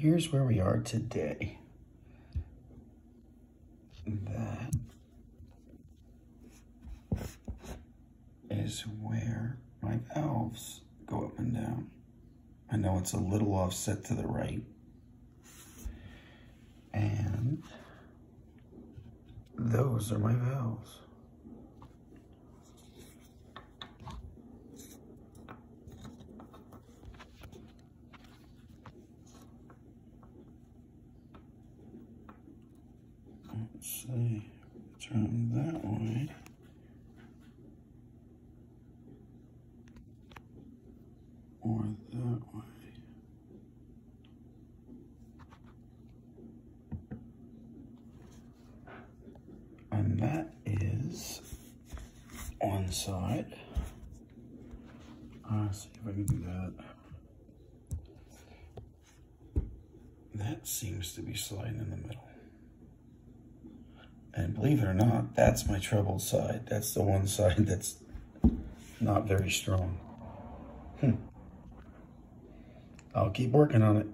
here's where we are today. That is where my valves go up and down. I know it's a little offset to the right. And those are my valves. Let's see, turn that way. Or that way. And that is one side. Uh, see if I can do that. That seems to be sliding in the middle. And believe it or not, that's my troubled side. That's the one side that's not very strong. Hmm. I'll keep working on it.